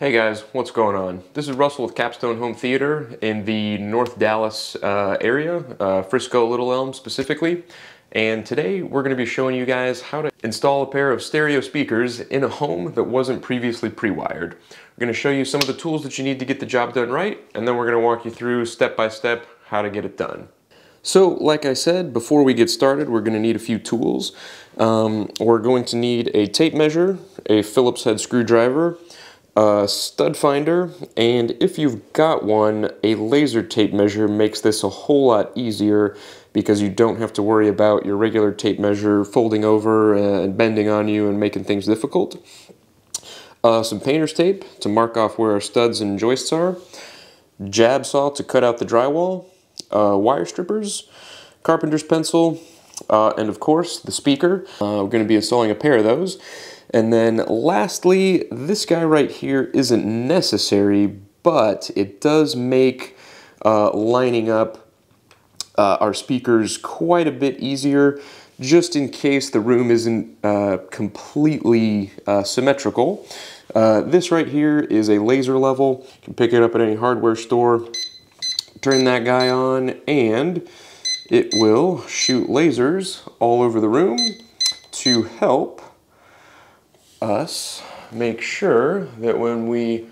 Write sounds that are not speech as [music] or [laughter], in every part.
Hey guys, what's going on? This is Russell with Capstone Home Theater in the North Dallas uh, area, uh, Frisco Little Elm specifically. And today we're going to be showing you guys how to install a pair of stereo speakers in a home that wasn't previously pre-wired. We're going to show you some of the tools that you need to get the job done right, and then we're going to walk you through step by step how to get it done. So, like I said, before we get started, we're going to need a few tools. Um, we're going to need a tape measure, a Phillips head screwdriver, a stud finder, and if you've got one, a laser tape measure makes this a whole lot easier because you don't have to worry about your regular tape measure folding over and bending on you and making things difficult. Uh, some painter's tape to mark off where our studs and joists are, jab saw to cut out the drywall, uh, wire strippers, carpenter's pencil, uh, and of course the speaker. Uh, we're going to be installing a pair of those. And then lastly, this guy right here isn't necessary, but it does make uh, lining up uh, our speakers quite a bit easier just in case the room isn't uh, completely uh, symmetrical. Uh, this right here is a laser level. You can pick it up at any hardware store. Turn that guy on and it will shoot lasers all over the room to help us make sure that when we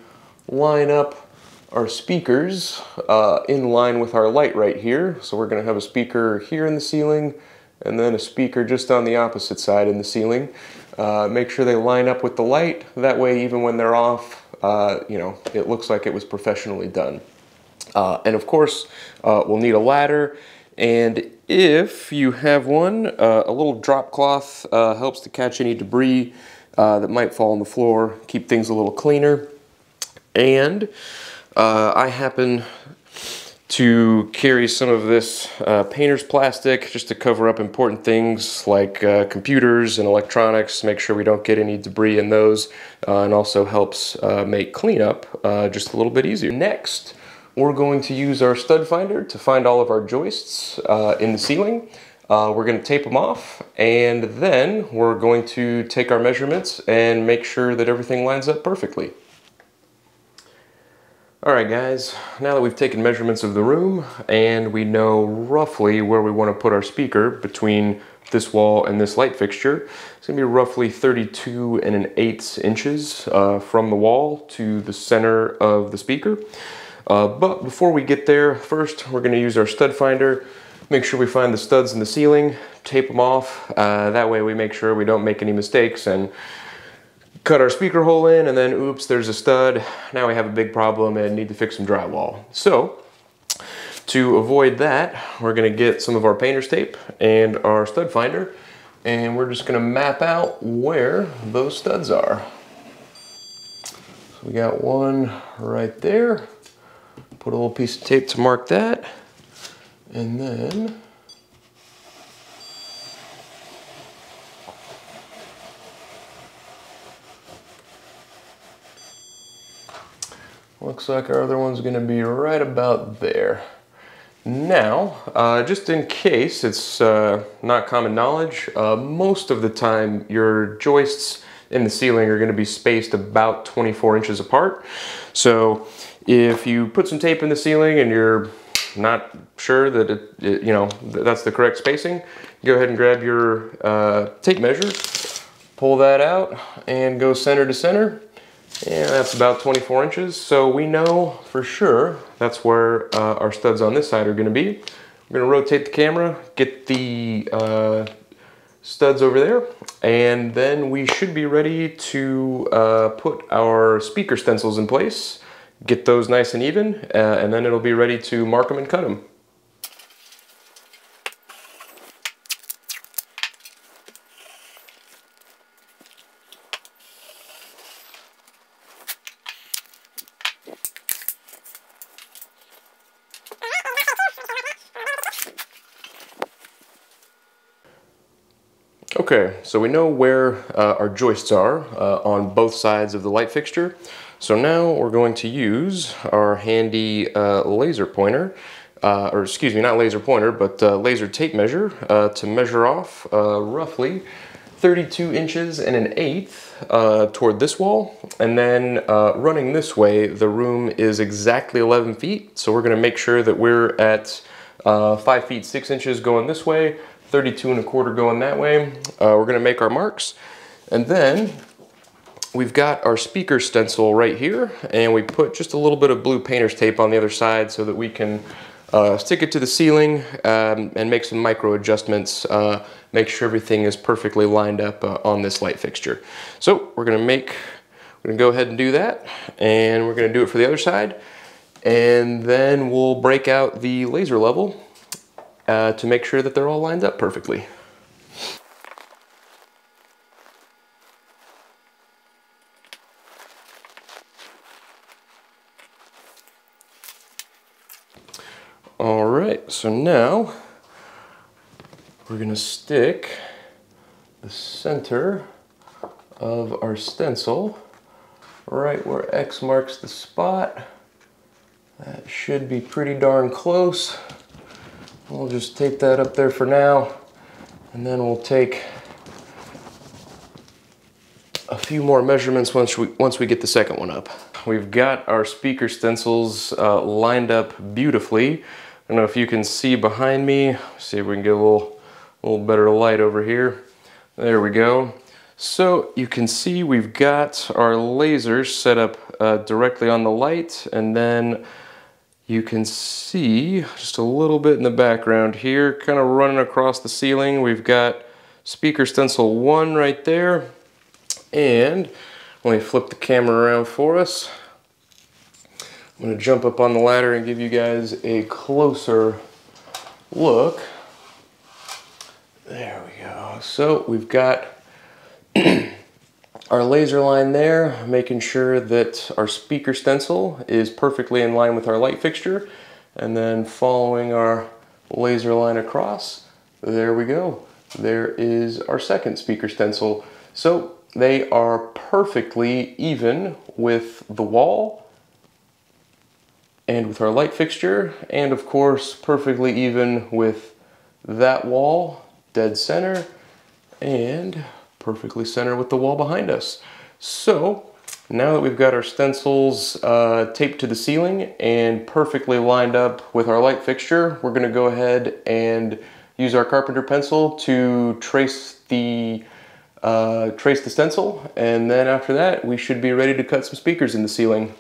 line up our speakers uh, in line with our light right here, so we're going to have a speaker here in the ceiling and then a speaker just on the opposite side in the ceiling. Uh, make sure they line up with the light, that way even when they're off, uh, you know, it looks like it was professionally done. Uh, and of course, uh, we'll need a ladder and if you have one, uh, a little drop cloth helps to catch any debris uh, that might fall on the floor, keep things a little cleaner. And uh, I happen to carry some of this uh, painter's plastic just to cover up important things like uh, computers and electronics, make sure we don't get any debris in those, uh, and also helps uh, make cleanup just a little bit easier. Next, we're going to use our stud finder to find all of our joists in the ceiling. Uh, we're going to tape them off and then we're going to take our measurements and make sure that everything lines up perfectly. Alright guys, now that we've taken measurements of the room and we know roughly where we want to put our speaker between this wall and this light fixture, it's going to be roughly 32 and an eighth inches uh, from the wall to the center of the speaker. Uh, but before we get there, first we're going to use our stud finder Make sure we find the studs in the ceiling, tape them off. Uh, that way we make sure we don't make any mistakes and cut our speaker hole in and then oops, there's a stud. Now we have a big problem and need to fix some drywall. So to avoid that, we're gonna get some of our painter's tape and our stud finder and we're just gonna map out where those studs are. So we got one right there. Put a little piece of tape to mark that. And then looks like our other one's going to be right about there. Now, uh, just in case it's uh, not common knowledge, uh, most of the time your joists in the ceiling are going to be spaced about 24 inches apart. So if you put some tape in the ceiling and you're not sure that it, it, you know that's the correct spacing, go ahead and grab your uh, tape measure, pull that out, and go center to center. And that's about 24 inches. So we know for sure that's where uh, our studs on this side are going to be. We're going to rotate the camera, get the uh, studs over there, and then we should be ready to uh, put our speaker stencils in place get those nice and even, uh, and then it'll be ready to mark them and cut them. Okay, so we know where uh, our joists are uh, on both sides of the light fixture. So now we're going to use our handy uh, laser pointer, uh, or excuse me, not laser pointer, but uh, laser tape measure uh, to measure off roughly 32 inches and an eighth uh, toward this wall. And then uh, running this way, the room is exactly 11 feet. So we're gonna make sure that we're at uh, five feet, six inches going this way, 32 and a quarter going that way. Uh, we're gonna make our marks. And then we've got our speaker stencil right here and we put just a little bit of blue painter's tape on the other side so that we can uh, stick it to the ceiling um, and make some micro adjustments, uh, make sure everything is perfectly lined up uh, on this light fixture. So we're gonna make, we're gonna go ahead and do that and we're gonna do it for the other side and then we'll break out the laser level uh, to make sure that they're all lined up perfectly. All right, so now we're gonna stick the center of our stencil right where X marks the spot. That should be pretty darn close. We'll just tape that up there for now, and then we'll take a few more measurements once we, once we get the second one up. We've got our speaker stencils uh, lined up beautifully. Don't know if you can see behind me. See if we can get a little, a little better light over here. There we go. So you can see we've got our laser set up uh, directly on the light and then you can see just a little bit in the background here, kind of running across the ceiling. We've got speaker stencil one right there. And let me flip the camera around for us. I'm gonna jump up on the ladder and give you guys a closer look. There we go. So we've got [clears throat] our laser line there, making sure that our speaker stencil is perfectly in line with our light fixture. And then following our laser line across, there we go. There is our second speaker stencil. So they are perfectly even with the wall and with our light fixture, and of course perfectly even with that wall, dead center, and perfectly center with the wall behind us. So now that we've got our stencils uh, taped to the ceiling and perfectly lined up with our light fixture, we're gonna go ahead and use our carpenter pencil to trace the uh, trace the stencil and then after that we should be ready to cut some speakers in the ceiling.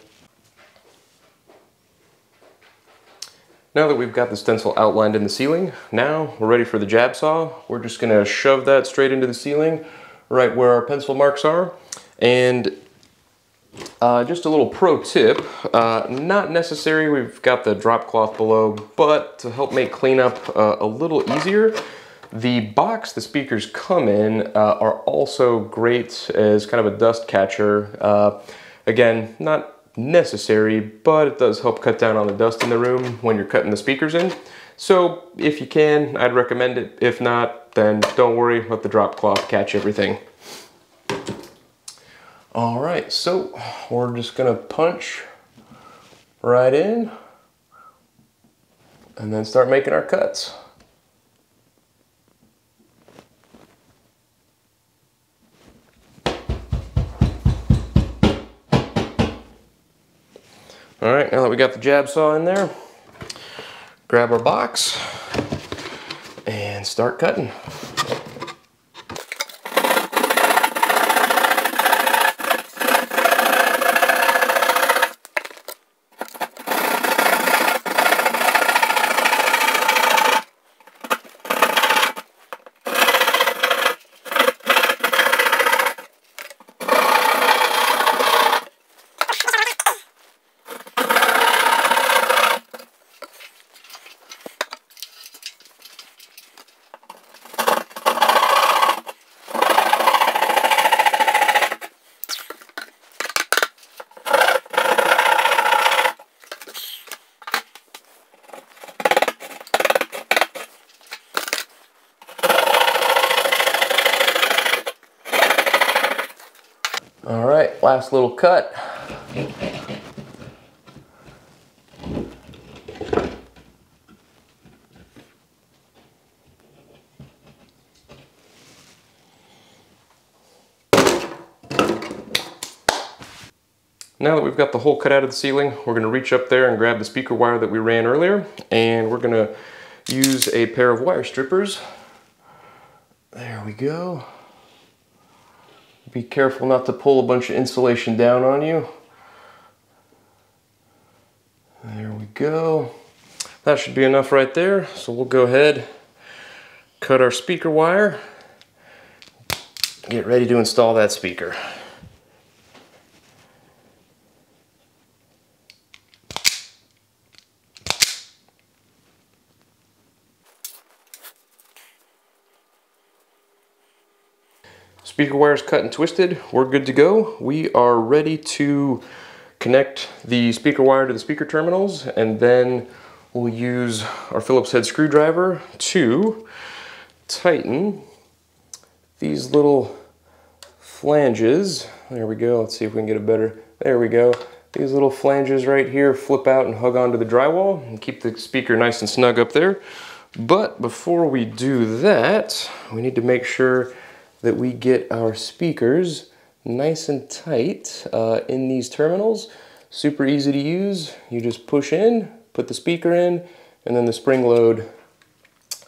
Now that we've got the stencil outlined in the ceiling, now we're ready for the jab saw. We're just gonna shove that straight into the ceiling, right where our pencil marks are. And uh, just a little pro tip, uh, not necessary, we've got the drop cloth below, but to help make cleanup uh, a little easier, the box the speakers come in uh, are also great as kind of a dust catcher. Uh, again, not necessary, but it does help cut down on the dust in the room when you're cutting the speakers in. So if you can, I'd recommend it. If not, then don't worry, let the drop cloth catch everything. All right, so we're just gonna punch right in and then start making our cuts. All right, now that we got the jab saw in there, grab our box and start cutting. last little cut. Now that we've got the hole cut out of the ceiling, we're gonna reach up there and grab the speaker wire that we ran earlier, and we're gonna use a pair of wire strippers. There we go. Be careful not to pull a bunch of insulation down on you. There we go. That should be enough right there. So we'll go ahead, cut our speaker wire, get ready to install that speaker. Speaker wire is cut and twisted. We're good to go. We are ready to connect the speaker wire to the speaker terminals and then we'll use our Phillips head screwdriver to tighten these little flanges. There we go. Let's see if we can get a better, there we go. These little flanges right here flip out and hug onto the drywall and keep the speaker nice and snug up there. But before we do that, we need to make sure that we get our speakers nice and tight uh, in these terminals. Super easy to use. You just push in, put the speaker in, and then the spring load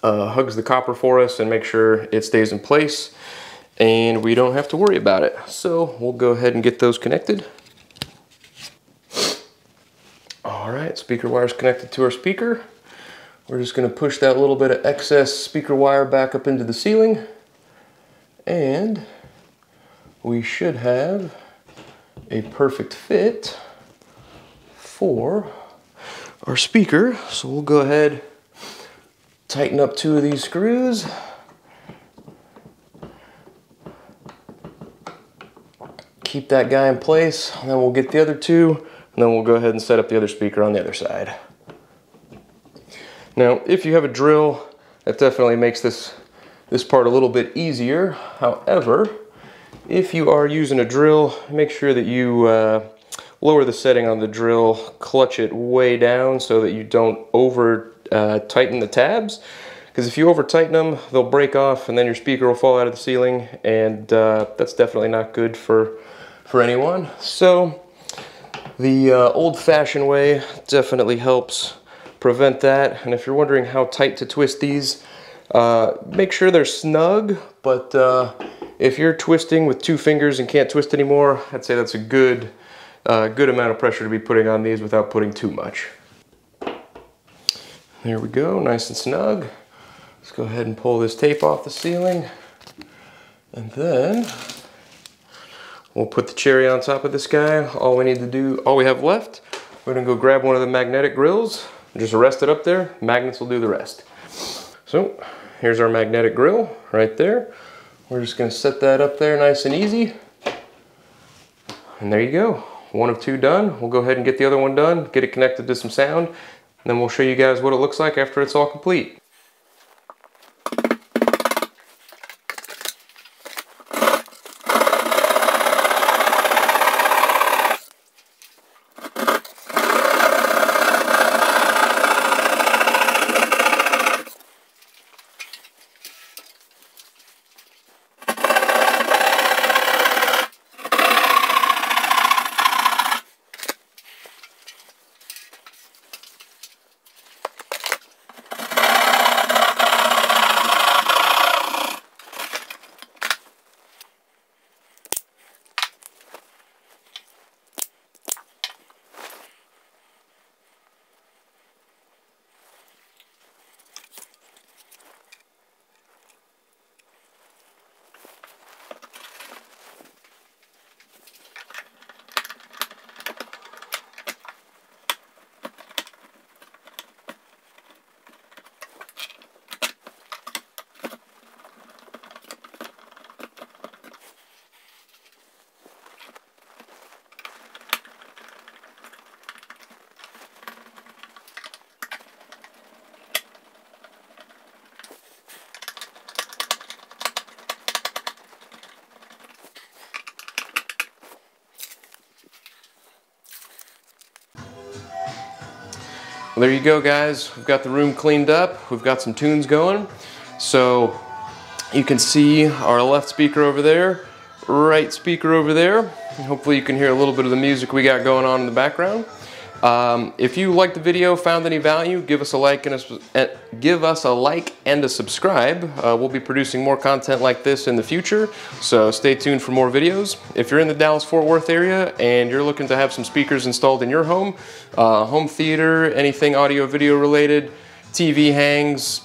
uh, hugs the copper for us and make sure it stays in place and we don't have to worry about it. So we'll go ahead and get those connected. All right, speaker wire is connected to our speaker. We're just gonna push that little bit of excess speaker wire back up into the ceiling and we should have a perfect fit for our speaker. So we'll go ahead, tighten up two of these screws. Keep that guy in place, and then we'll get the other two, and then we'll go ahead and set up the other speaker on the other side. Now, if you have a drill, that definitely makes this this part a little bit easier. However, if you are using a drill, make sure that you uh, lower the setting on the drill, clutch it way down so that you don't over uh, tighten the tabs. Because if you over tighten them, they'll break off and then your speaker will fall out of the ceiling and uh, that's definitely not good for, for anyone. So the uh, old fashioned way definitely helps prevent that. And if you're wondering how tight to twist these, uh, make sure they're snug, but uh, if you're twisting with two fingers and can't twist anymore, I'd say that's a good, uh, good amount of pressure to be putting on these without putting too much. There we go, nice and snug. Let's go ahead and pull this tape off the ceiling. And then we'll put the cherry on top of this guy. All we need to do, all we have left, we're gonna go grab one of the magnetic grills, just rest it up there. Magnets will do the rest. So here's our magnetic grill right there. We're just gonna set that up there nice and easy. And there you go. One of two done. We'll go ahead and get the other one done, get it connected to some sound, and then we'll show you guys what it looks like after it's all complete. Well, there you go, guys. We've got the room cleaned up. We've got some tunes going. So you can see our left speaker over there, right speaker over there. Hopefully you can hear a little bit of the music we got going on in the background. Um, if you liked the video, found any value, give us a like and a, give us a like and a subscribe. Uh, we'll be producing more content like this in the future, so stay tuned for more videos. If you're in the Dallas-Fort Worth area and you're looking to have some speakers installed in your home, uh, home theater, anything audio video related, TV hangs,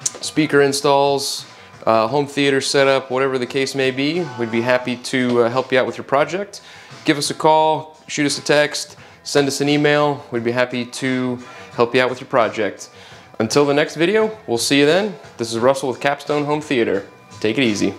speaker installs, uh, home theater setup, whatever the case may be, we'd be happy to uh, help you out with your project. Give us a call, shoot us a text, send us an email. We'd be happy to help you out with your project. Until the next video, we'll see you then. This is Russell with Capstone Home Theater. Take it easy.